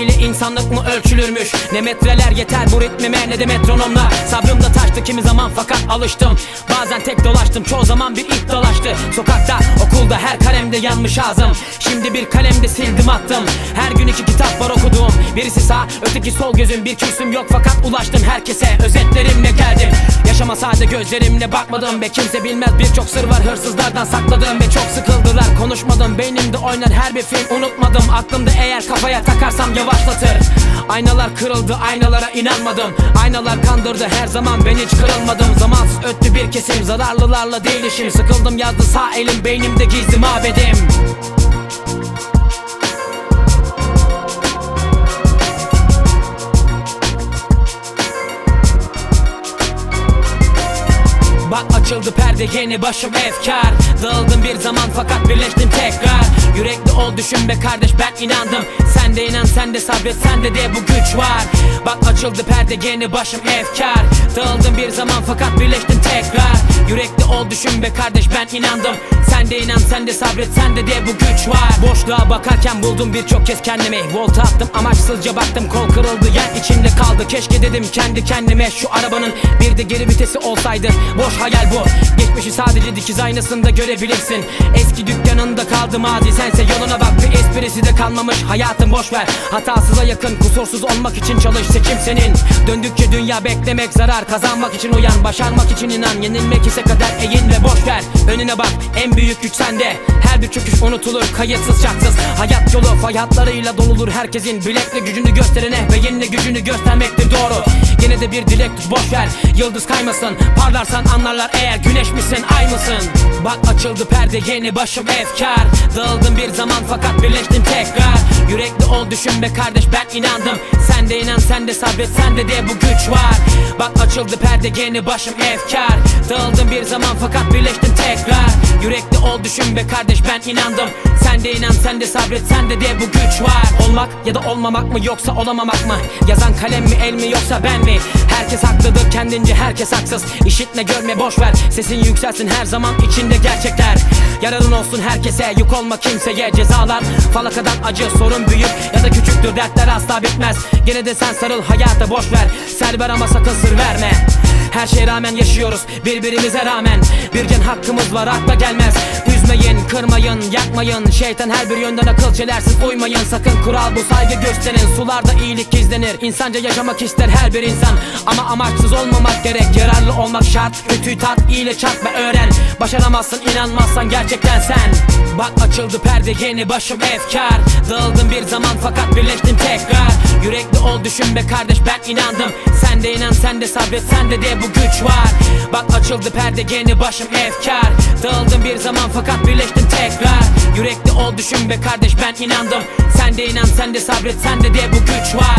metresiyle insanlık mı ölçülürmüş? Ne metreler yeter bu ritmime ne de metronomlar. Sabrım da taştı kimi zaman fakat alıştım. Bazen tek dolaştım çoğu zaman bir ilk dolaştı. Sokakta okulda her kalemde yanmış ağzım. Şimdi bir kalemde sildim attım. Her gün iki kitap var okuduğum. Birisi sağ öteki sol gözüm. Bir küsüm yok fakat ulaştım herkese. Özetlerimle geldim. Yaşama sade gözlerimle bakmadım be kimse bilmez. Birçok sır var hırsızlardan sakladım Ve çok sıkıldılar. Konuşmadım beynimde oynar her bir film unutmadım. Aklımda eğer kafaya takarsam yavaşlatır Aynalar kırıldı aynalara inanmadım. Aynalar kandırdı her zaman ben hiç kırılmadım. Zamansız öttü bir kesim zararlılarla değil işim Sıkıldım yazdı sağ elim beynimde gizli mabedim Bak açıldı perde yeni başım efkar. Dağıldım bir zaman fakat birleştim tekrar. Yürekli ol düşün be kardeş ben inandım. Sen de inan sen de sabret sende de bu güç var. Bak açıldı perde yeni başım efkar. Dağıldım bir zaman fakat birleştim tekrar. Yürekli ol düşün be kardeş ben inandım. Sen de inan sen de sabret sende de bu güç var. Boşluğa bakarken buldum birçok kez kendimi. Volta attım amaçsızca baktım kol kırıldı yer içimde kaldı. Keşke dedim kendi kendime şu arabanın bir de geri vitesi olsaydı. Boş hayal bu Geçmişi sadece dikiz aynasında görebilirsin. Eski dükkanında kaldı mazi sense yoluna bak. Bir esprisi de kalmamış Hayatın boş ver. Hatasıza yakın kusursuz olmak için çalış seçim senin. Döndükçe dünya beklemek zarar kazanmak için uyan. Başarmak için inan yenilmek ise kader eğin ve boş ver. Önüne bak en büyük güç sende. Her bir çöküş unutulur kayıtsız şartsız. Hayat yolu hayatlarıyla dolulur herkesin. Bilekle gücünü gösterene beyinle gücünü doğru De bir dilek tut boş ver. Yıldız kaymasın Parlarsan anlarlar eğer güneş misin ay mısın? Bak açıldı perde yeni başım efkar. Dağıldım bir zaman fakat birleştim tekrar. Yürekli ol düşün be kardeş ben inandım Sen de inan sen de sabret sende de bu güç var. Bak açıldı perde yeni başım efkar. Dağıldım bir zaman fakat birleştim tekrar. Yürekli ol düşün be kardeş ben inandım. Sen de inan sen de sabret sende de bu güç var. Olmak ya da olmamak mı yoksa olamamak mı? Yazan kalem mi el mi yoksa ben mi? Herkes haklıdır kendince herkes haksız. İşitme görme boş ver. Sesin yükselsin her zaman içinde gerçekler. Yararın olsun herkese yük olma kimseye. Cezalar falakadan acı sorun büyük. Ya da küçüktür dertler asla bitmez. Gene de sen sarıl hayata boş ver. Server ama sakın sır verme. Her şeye rağmen yaşıyoruz birbirimize rağmen. Bir can hakkımız var akla gelmez Üzmeyin, kırmayın, yakmayın. Şeytan her bir yönden akıl çelersin uymayın Sakın kural bu saygı gösterin. Sularda iyilik gizlenir. İnsanca yaşamak ister her bir insan. Ama amaçsız olmamak gerek. Yararlı olmak şart. Kötüyü tat, iyiyle çarp ve öğren. Başaramazsın inanmazsan gerçekten sen. Bak açıldı perde yeni başım efkar. Dağıldım bir zaman fakat birleştim tekrar. Yürekli ol düşün be kardeş ben inandım. Sen de inan sen de sabret sende de bu güç var. Bak açıldı perde yeni başım efkar. Dağıldım bir zaman fakat birleştim tekrar. Yürekli ol düşün be kardeş ben inandım. Sen de inan sen de sabret sende de bu güç var